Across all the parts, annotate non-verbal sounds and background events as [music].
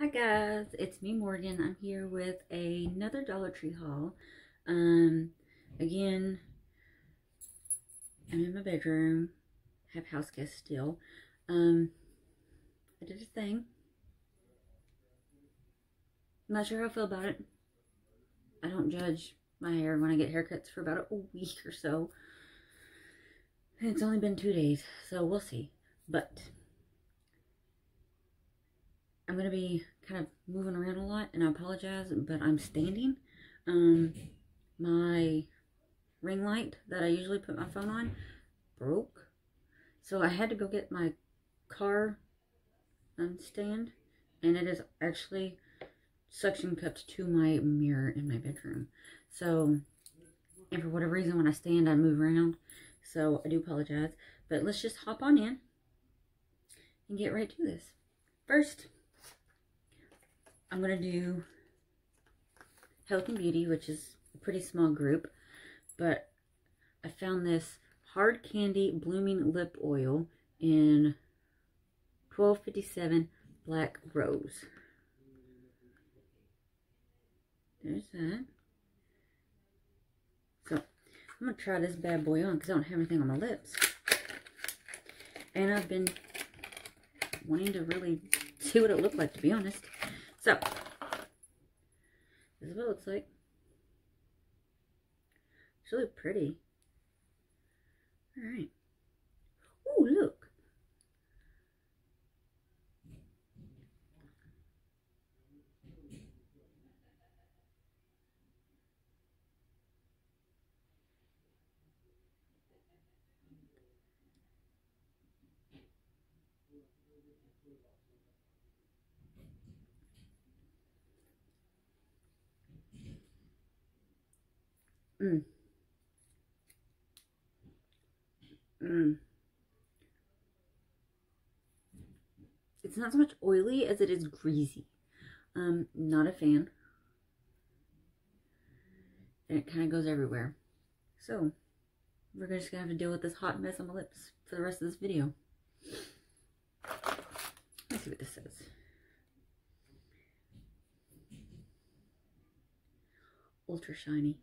Hi guys, it's me Morgan. I'm here with another Dollar Tree haul. Um, again, I'm in my bedroom, have house guests still. Um, I did a thing. I'm not sure how I feel about it. I don't judge my hair when I get haircuts for about a week or so. It's only been two days, so we'll see. But I'm going to be kind of moving around a lot, and I apologize, but I'm standing. Um, my ring light that I usually put my phone on broke. So I had to go get my car um, stand, and it is actually suction cupped to my mirror in my bedroom. So, and for whatever reason, when I stand, I move around. So I do apologize. But let's just hop on in and get right to this. First, I'm going to do Health and Beauty, which is a pretty small group. But I found this Hard Candy Blooming Lip Oil in 1257 Black Rose. There's that. So, I'm going to try this bad boy on because I don't have anything on my lips. And I've been wanting to really see what it looked like, to be honest. So, this is what it looks like. It's really pretty. Alright. Oh, look. Mm. Mm. It's not so much oily as it is greasy. Um, not a fan. And it kind of goes everywhere. So, we're just going to have to deal with this hot mess on my lips for the rest of this video. Let's see what this says. Ultra shiny.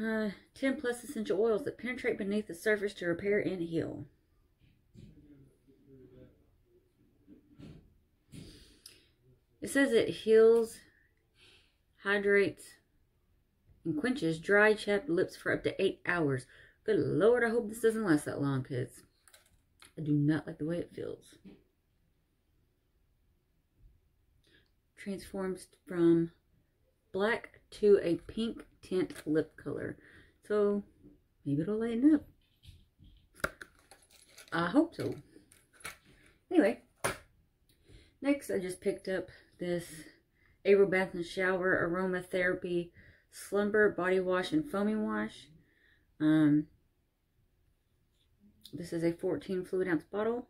Uh, 10 plus essential oils that penetrate beneath the surface to repair and heal. It says it heals, hydrates, and quenches dry, chapped lips for up to 8 hours. Good lord, I hope this doesn't last that long because I do not like the way it feels. transforms from black to a pink tint lip color. So maybe it'll lighten up. I hope so. Anyway, next I just picked up this Aero Bath and Shower Aromatherapy Slumber Body Wash and Foaming Wash. Um, this is a 14 fluid ounce bottle.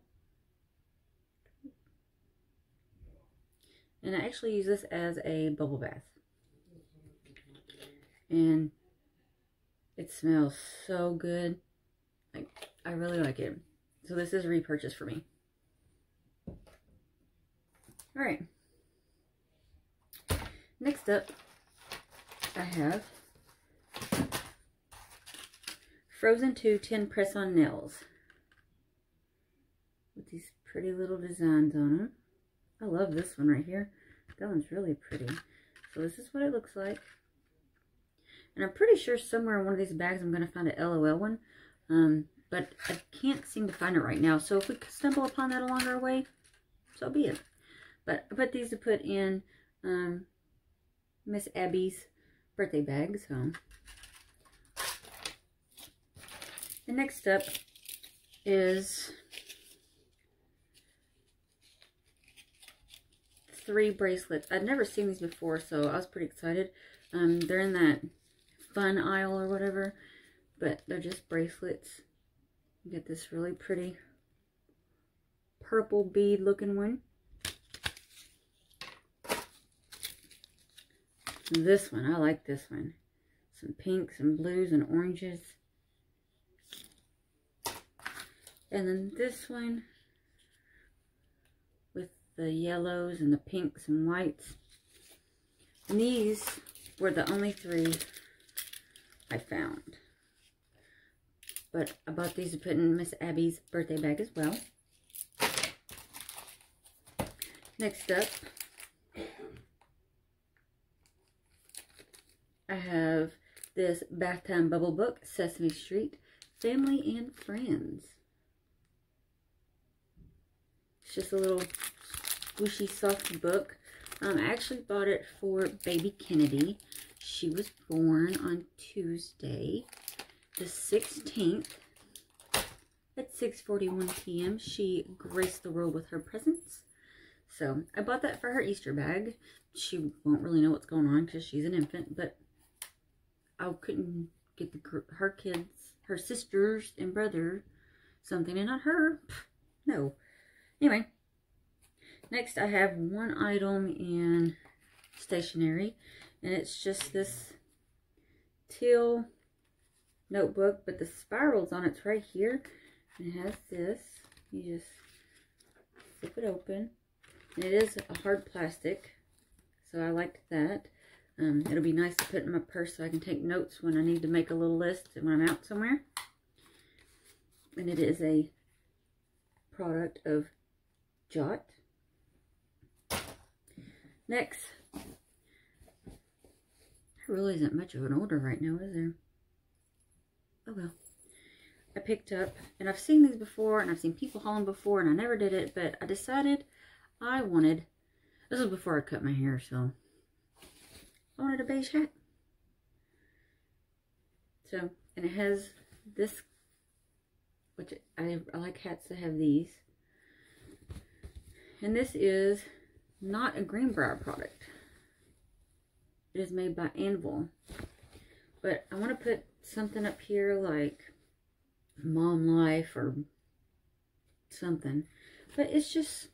And I actually use this as a bubble bath. And it smells so good. Like, I really like it. So this is a repurchase for me. Alright. Next up, I have Frozen 2 10 press-on nails. With these pretty little designs on them. I love this one right here. That one's really pretty. So this is what it looks like. And I'm pretty sure somewhere in one of these bags I'm going to find an LOL one. Um, but I can't seem to find it right now. So if we stumble upon that along our way, so be it. But I put these to put in um, Miss Abby's birthday bag. So the next up is three bracelets. I'd never seen these before, so I was pretty excited. Um, they're in that fun aisle or whatever, but they're just bracelets. You get this really pretty purple bead looking one. This one, I like this one. Some pinks and blues and oranges. And then this one, with the yellows and the pinks and whites. And these were the only three I found. But I bought these to put in Miss Abby's birthday bag as well. Next up, I have this Bath Time Bubble Book, Sesame Street, Family and Friends. It's just a little squishy, soft book. Um, I actually bought it for baby Kennedy. She was born on Tuesday, the 16th at 6.41 p.m. She graced the world with her presence. So, I bought that for her Easter bag. She won't really know what's going on because she's an infant, but I couldn't get the her kids, her sisters and brother something and not her. No. Anyway, next I have one item in stationery and it's just this teal notebook, but the spirals on it's right here. And it has this. You just flip it open. And it is a hard plastic, so I like that. Um, it'll be nice to put in my purse so I can take notes when I need to make a little list and when I'm out somewhere. And it is a product of Jot. Next, there really isn't much of an order right now, is there? Oh well. I picked up, and I've seen these before, and I've seen people hauling before, and I never did it, but I decided I wanted, this was before I cut my hair, so I wanted a beige hat. So, and it has this, which I, I like hats that have these. And this is not a Greenbrier product. It is made by Anvil. But I want to put something up here like Mom Life or something. But it's just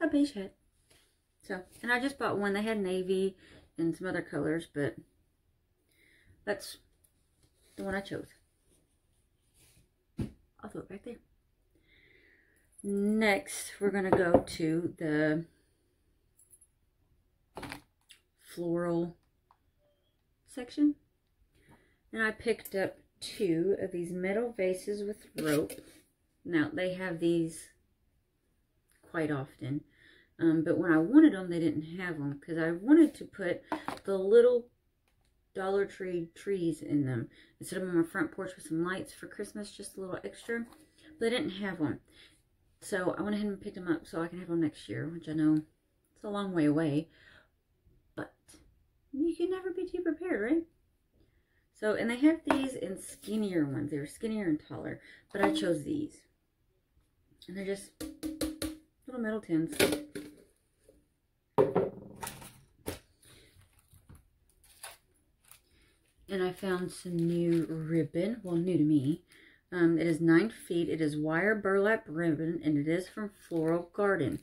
a beige hat. So, and I just bought one. They had navy and some other colors, but that's the one I chose. I'll throw it back there. Next, we're going to go to the floral section. And I picked up two of these metal vases with rope. Now, they have these quite often. Um, but when I wanted them, they didn't have them because I wanted to put the little Dollar Tree trees in them instead of on my front porch with some lights for Christmas, just a little extra. But they didn't have one. So I went ahead and picked them up so I can have them next year, which I know it's a long way away. You can never be too prepared, right? So, and they have these in skinnier ones. They were skinnier and taller, but I chose these. And they're just little metal tins. and I found some new ribbon, well, new to me. Um, it is 9 feet. It is wire burlap ribbon, and it is from Floral Garden.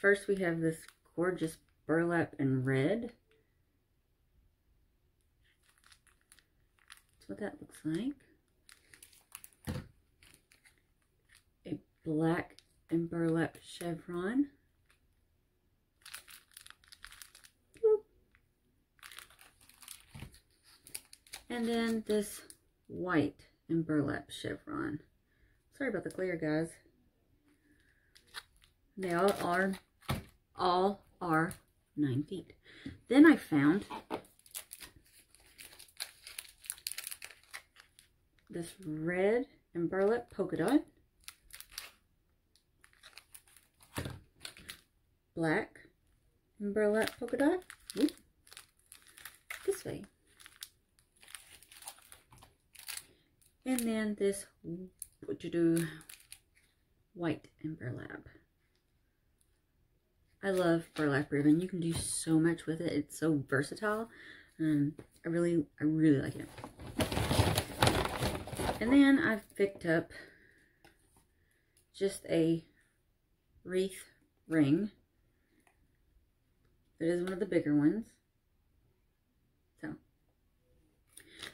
First, we have this gorgeous burlap in red. What that looks like. A black and burlap chevron. And then this white and burlap chevron. Sorry about the glare, guys. They all are, all are nine feet. Then I found this red and burlap polka dot. Black and burlap polka dot. This way. And then this what you do white and burlap. I love burlap ribbon. You can do so much with it. It's so versatile. Um, I really, I really like it. And then I've picked up just a wreath ring. It is one of the bigger ones. So,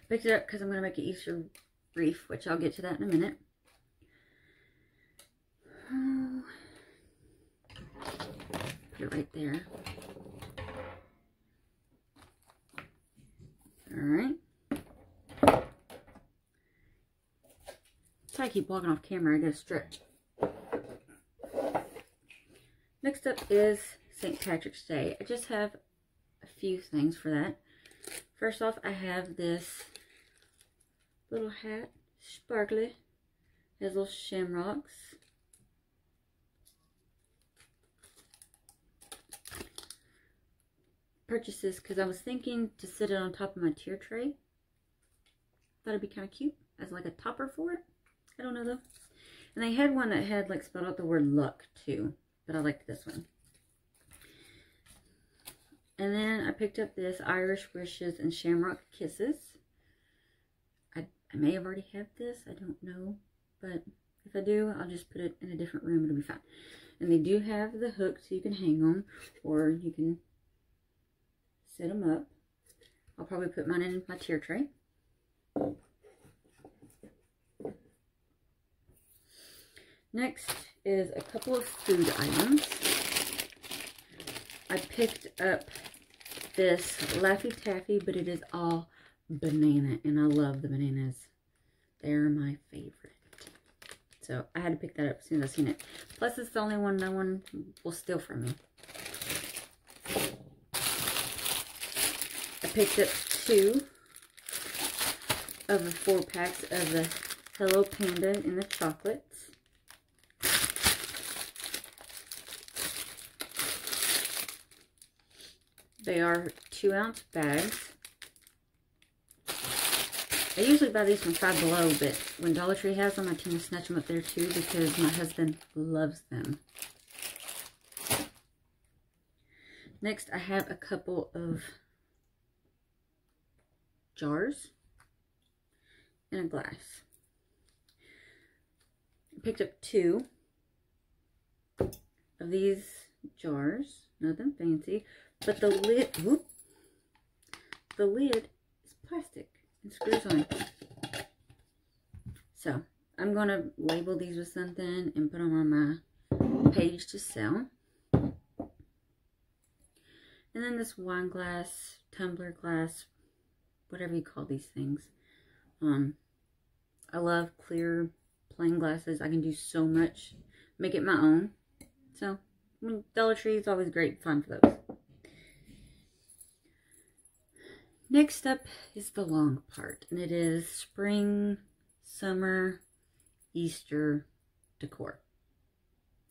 picked it up because I'm going to make an Easter wreath, which I'll get to that in a minute. Oh, it right there. Alright. So I keep walking off camera, I gotta stretch. Next up is St. Patrick's Day. I just have a few things for that. First off, I have this little hat, sparkly. Has little shamrocks. Purchases because I was thinking to sit it on top of my tier tray. Thought it'd be kind of cute as like a topper for it. I don't know though. And they had one that had like spelled out the word luck too. But I liked this one. And then I picked up this Irish Wishes and Shamrock Kisses. I, I may have already had this. I don't know. But if I do, I'll just put it in a different room. It'll be fine. And they do have the hook so you can hang them. Or you can set them up. I'll probably put mine in my tier tray. Next is a couple of food items. I picked up this Laffy Taffy, but it is all banana, and I love the bananas. They're my favorite. So I had to pick that up as soon as I seen it. Plus, it's the only one no one will steal from me. I picked up two of the four packs of the Hello Panda in the chocolate. They are two ounce bags. I usually buy these from Five Below, but when Dollar Tree has them, I tend to snatch them up there too because my husband loves them. Next, I have a couple of jars and a glass. I picked up two of these jars, nothing fancy, but the lid, whoop, the lid is plastic and screws on. So, I'm going to label these with something and put them on my page to sell. And then this wine glass, tumbler glass, whatever you call these things. Um, I love clear plain glasses. I can do so much. Make it my own. So, Dollar Tree is always great fun for those. Next up is the long part, and it is spring, summer, Easter decor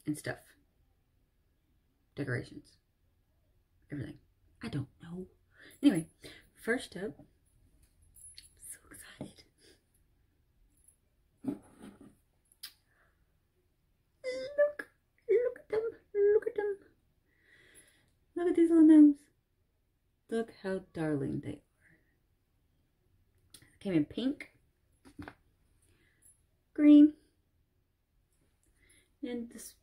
and stuff. Decorations. Everything. I don't know. Anyway, first up, so excited. Look, look at them, look at them. Look at these little gnomes. Look how darling they are. Came in pink, green, and this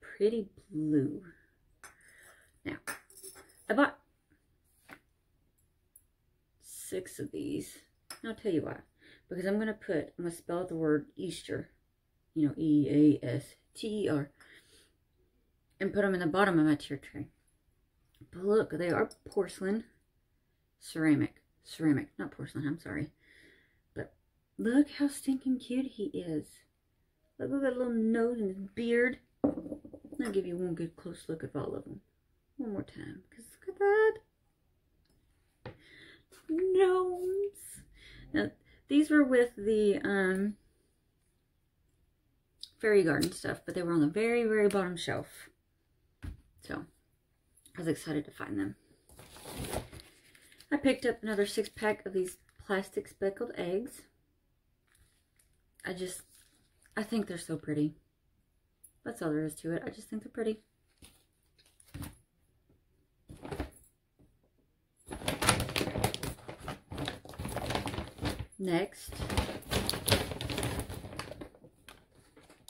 pretty blue. Now, I bought six of these. I'll tell you why. Because I'm going to put, I'm going to spell out the word Easter. You know, E-A-S-T-E-R. And put them in the bottom of my tier tray. But look, they are porcelain. Ceramic. Ceramic, not porcelain, I'm sorry. But look how stinking cute he is. Look at that little nose and his beard. I'll give you one good close look at all of them. One more time. Because look at that. Gnomes. Now, these were with the um, fairy garden stuff, but they were on the very, very bottom shelf. So, I was excited to find them. I picked up another six pack of these plastic speckled eggs. I just, I think they're so pretty. That's all there is to it. I just think they're pretty. Next,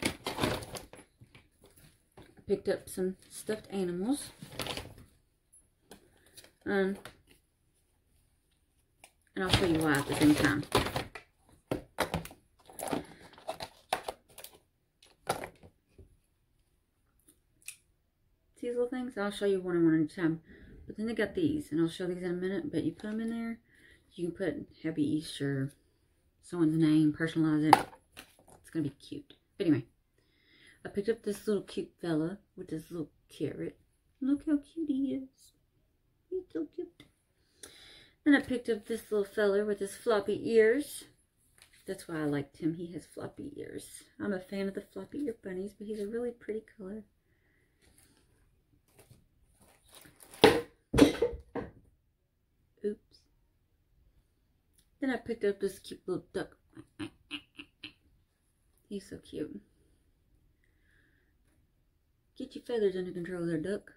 I picked up some stuffed animals. Um, and I'll show you why at the same time. these little things. I'll show you one and one at a time. But then they got these, and I'll show these in a minute. But you put them in there. You can put Happy Easter, someone's name, personalize it. It's going to be cute. But anyway, I picked up this little cute fella with this little carrot. Look how cute he is. He's so cute. Then I picked up this little feller with his floppy ears. That's why I liked him. He has floppy ears. I'm a fan of the floppy ear bunnies, but he's a really pretty color. Oops. Then I picked up this cute little duck. He's so cute. Get your feathers under control there, duck.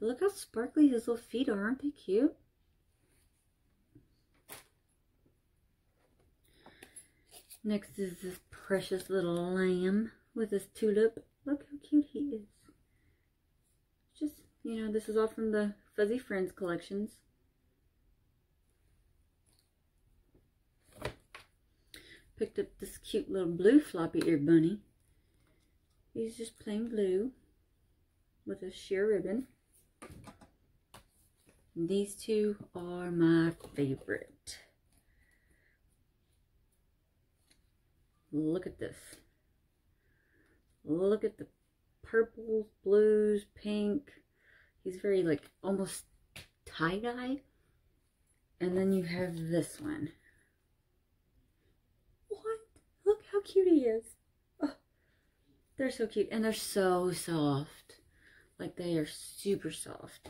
But look how sparkly his little feet are. Aren't they cute? Next is this precious little lamb with his tulip. Look how cute he is. Just, you know, this is all from the Fuzzy Friends collections. Picked up this cute little blue floppy ear bunny. He's just plain blue with a sheer ribbon. These two are my favorite. Look at this. Look at the purples, blues, pink. He's very like almost tie-dye. And then you have this one. What? Look how cute he is. Oh, they're so cute. And they're so soft. Like they are super soft.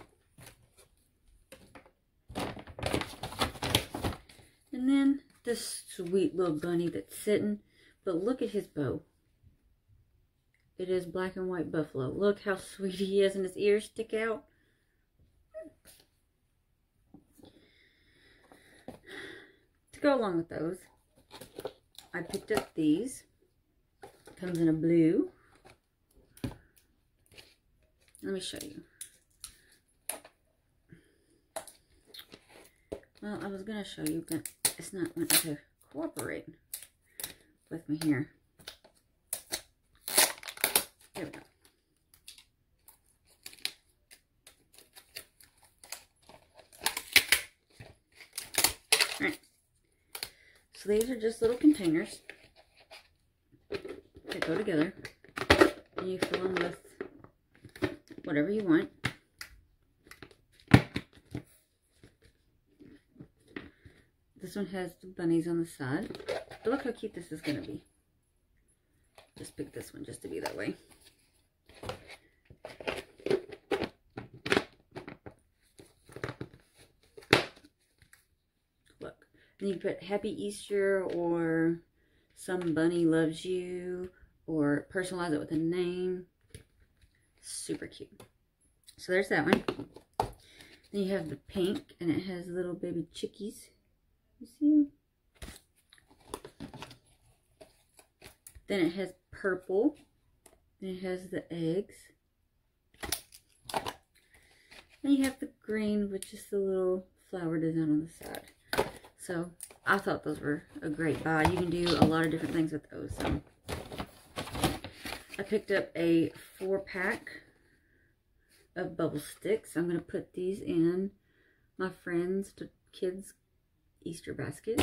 And then this sweet little bunny that's sitting. But look at his bow. It is black and white buffalo. Look how [laughs] sweet he is and his ears stick out. To go along with those, I picked up these. Comes in a blue. Let me show you. Well, I was going to show you, but it's not going to cooperate with me here. There we go. Alright. So these are just little containers that go together. And you fill them with whatever you want. This one has the bunnies on the side. But look how cute this is going to be. Just pick this one just to be that way. Look. And you put Happy Easter or Some Bunny Loves You or personalize it with a name. Super cute. So there's that one. Then you have the pink and it has little baby chickies. You see them? Then it has purple. Then it has the eggs. Then you have the green which is the little flower design on the side. So I thought those were a great buy. You can do a lot of different things with those. So I picked up a four pack of bubble sticks. I'm going to put these in my friends' kids' Easter basket.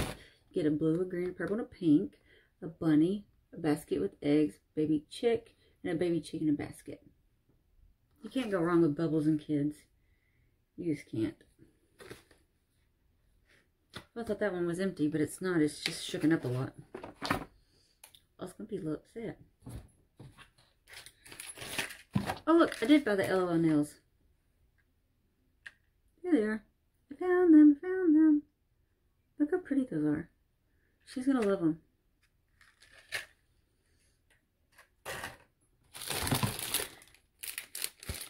Get a blue, a green, a purple, and a pink, a bunny, a basket with eggs, baby chick, and a baby chick in a basket. You can't go wrong with bubbles and kids. You just can't. I thought that one was empty, but it's not. It's just shooken up a lot. I was going to be a little upset. Oh, look. I did buy the LOL nails. Here they are. I found them. found them. Look how pretty those are. She's going to love them.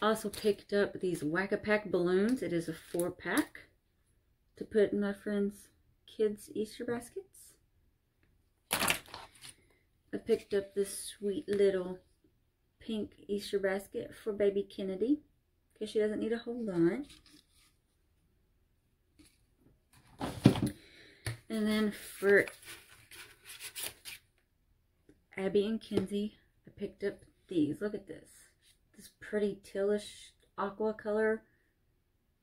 Also picked up these Whack-A-Pack balloons. It is a four pack to put in my friend's kids' Easter baskets. I picked up this sweet little pink Easter basket for baby Kennedy because she doesn't need a whole lot. And then for Abby and Kenzie, I picked up these. Look at this this pretty tealish aqua color.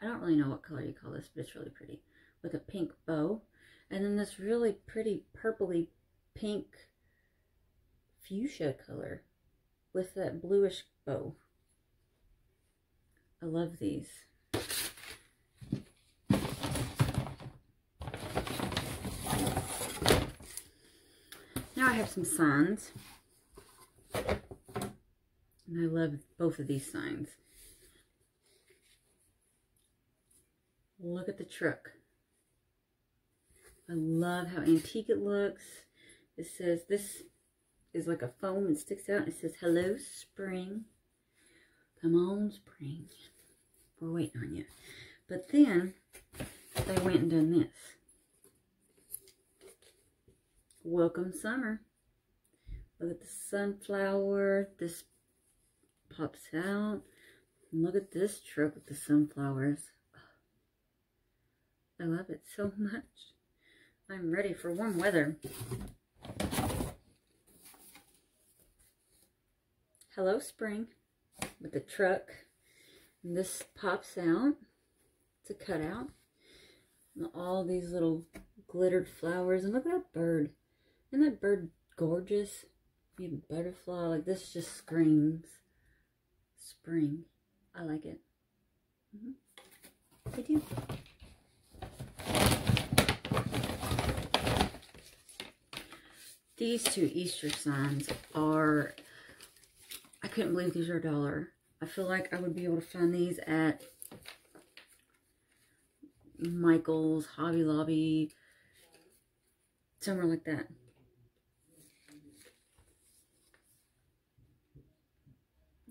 I don't really know what color you call this, but it's really pretty. With a pink bow. And then this really pretty purpley pink fuchsia color with that bluish bow. I love these. Now I have some signs. And I love both of these signs. Look at the truck. I love how antique it looks. It says, this is like a foam and sticks out. It says, hello, spring. Come on, spring. We're waiting on you. But then, they went and done this. Welcome summer. Look at the sunflower. This pops out. look at this truck with the sunflowers. I love it so [laughs] much. I'm ready for warm weather. Hello, spring, with the truck. And this pops out. It's a cutout. And all these little glittered flowers. And look at that bird. Isn't that bird gorgeous? A butterfly. Like this just screams spring. I like it. Mm -hmm. I do. These two Easter signs are, I couldn't believe these are a dollar. I feel like I would be able to find these at Michael's, Hobby Lobby, somewhere like that.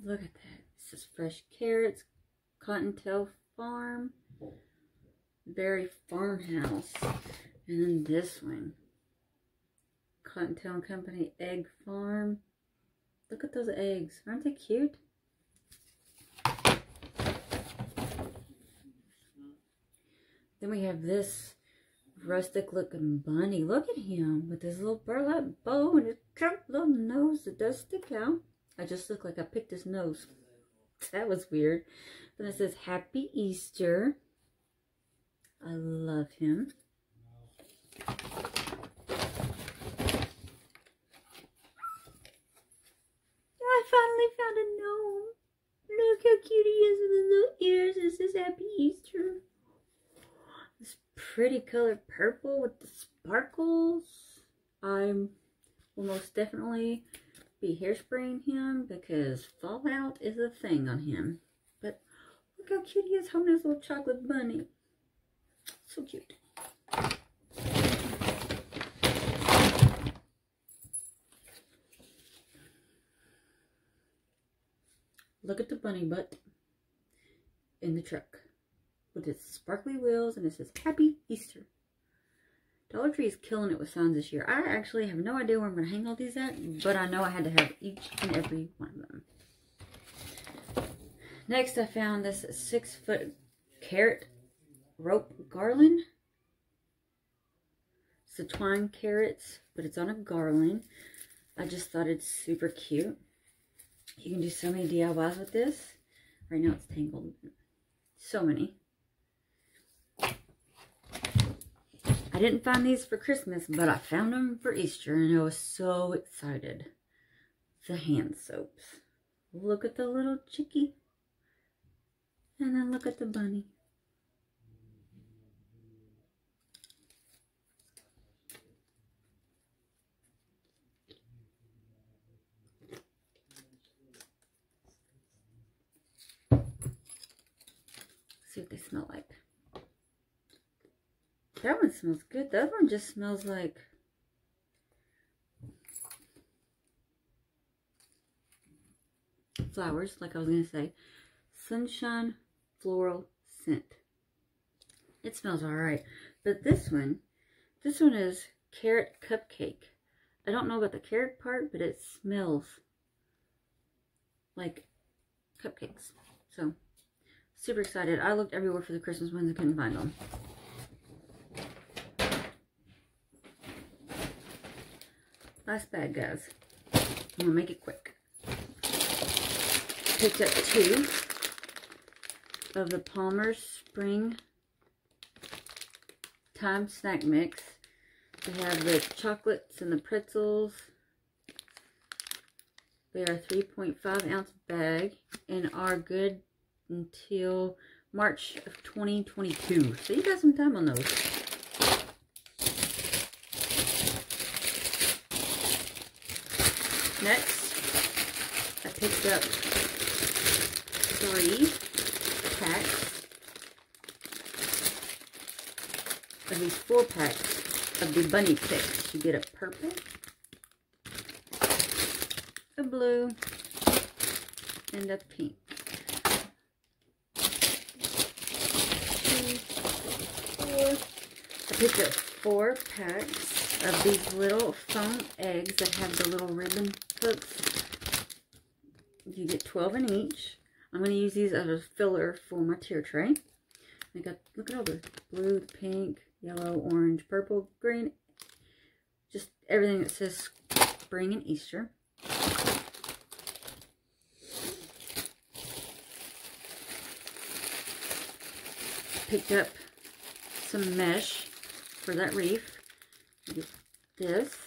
Look at that. Is fresh carrots, Cottontail Farm, Berry Farmhouse, and then this one. Cottontail Company Egg Farm. Look at those eggs. Aren't they cute? Then we have this rustic looking bunny. Look at him with his little burlap bow and his little nose that does stick out. I just look like I picked his nose. [laughs] That was weird. Then it says Happy Easter. I love him. I finally found a gnome. Look how cute he is with his little ears. It says Happy Easter. This pretty color purple with the sparkles. I will most definitely be hairspraying him because fallout is a thing on him. But look how cute he is holding his little chocolate bunny. So cute. Look at the bunny butt in the truck with its sparkly wheels and it says Happy Easter. Dollar Tree is killing it with signs this year. I actually have no idea where I'm going to hang all these at, but I know I had to have each and every one of them. Next, I found this six foot carrot rope garland. It's the twine carrots, but it's on a garland. I just thought it's super cute. You can do so many DIYs with this. Right now it's tangled. So many. I didn't find these for Christmas, but I found them for Easter and I was so excited. The hand soaps. Look at the little chickie. And then look at the bunny. see what they smell like. That one smells good. That one just smells like flowers, like I was going to say. Sunshine Floral Scent. It smells alright. But this one, this one is Carrot Cupcake. I don't know about the carrot part, but it smells like cupcakes. So, Super excited. I looked everywhere for the Christmas ones and couldn't find them. Last bag, guys. I'm going to make it quick. picked up two of the Palmer's Spring Time Snack Mix. They have the chocolates and the pretzels. They are 3.5 ounce bag and are good until March of 2022. So you got some time on those. Next, I picked up three packs of these four packs of the bunny picks. You get a purple, a blue, and a pink. I picked up four packs of these little foam eggs that have the little ribbon You get 12 in each. I'm going to use these as a filler for my tier tray. I got, look at all the blue, pink, yellow, orange, purple, green. Just everything that says spring and Easter. Picked up some mesh for that reef. This.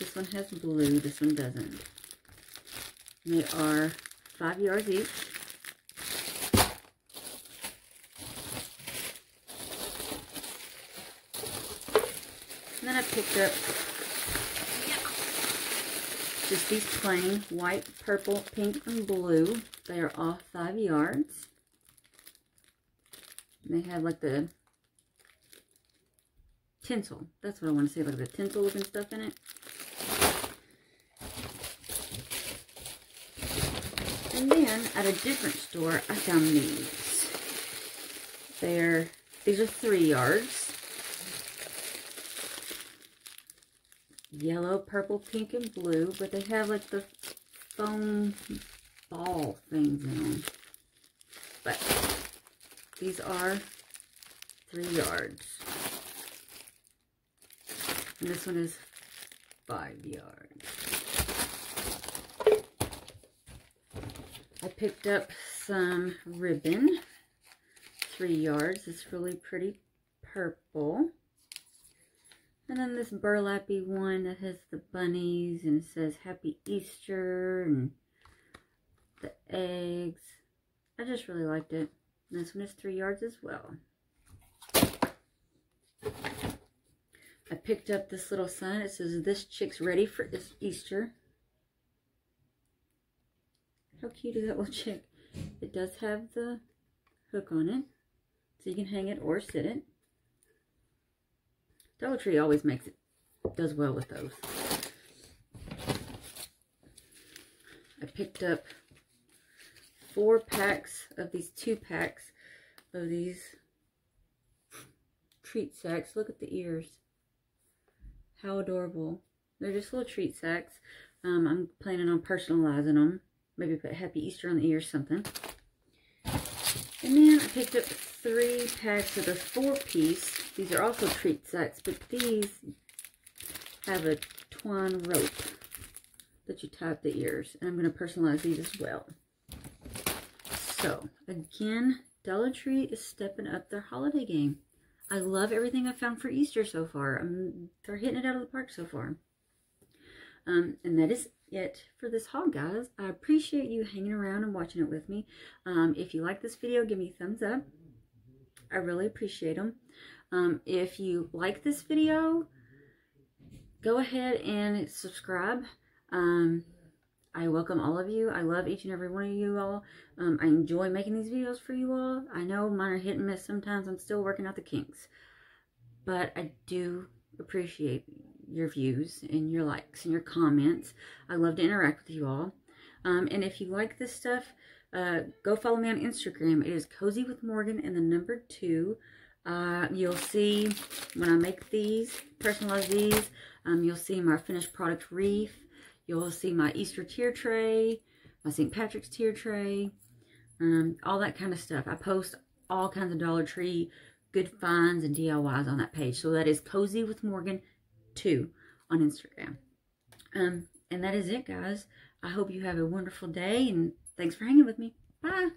This one has blue, this one doesn't. They are five yards each. And then I picked up just these plain white, purple, pink, and blue. They are all five yards. And they have like the tinsel. That's what I want to say, like the tinsel looking stuff in it. And then at a different store, I found these. They're, these are three yards. Yellow, purple, pink, and blue, but they have like the foam ball things in them. But these are three yards. And this one is five yards. I picked up some ribbon, three yards. It's really pretty purple. And then this burlappy one that has the bunnies and it says Happy Easter and the eggs. I just really liked it. And this one is three yards as well. I picked up this little sign. It says, this chick's ready for Easter. How cute is that little chick? It does have the hook on it. So you can hang it or sit it. Dollar Tree always makes it, does well with those. I picked up four packs of these two packs of these treat sacks. Look at the ears. How adorable. They're just little treat sacks. Um, I'm planning on personalizing them. Maybe put Happy Easter on the ear or something. And then I picked up three packs of the four-piece. These are also treat sacks, but these have a twine rope that you tie up the ears. And I'm going to personalize these as well. So, again, Dollar Tree is stepping up their holiday game. I love everything I've found for Easter so far. Um, they're hitting it out of the park so far. Um, and that is it for this haul, guys. I appreciate you hanging around and watching it with me. Um, if you like this video, give me a thumbs up. I really appreciate them. Um, if you like this video, go ahead and subscribe. Um, I welcome all of you. I love each and every one of you all. Um, I enjoy making these videos for you all. I know mine are hit and miss sometimes. I'm still working out the kinks. But I do appreciate your views and your likes and your comments. I love to interact with you all. Um, and if you like this stuff, uh, go follow me on Instagram. It is Cozy with Morgan and the number two. Uh, you'll see when I make these, personalize these, um, you'll see my finished product reef. You'll see my Easter tier tray, my St. Patrick's tier tray, um, all that kind of stuff. I post all kinds of Dollar Tree good finds and DIYs on that page. So that is Cozy with Morgan 2 on Instagram. Um, and that is it, guys. I hope you have a wonderful day, and thanks for hanging with me. Bye.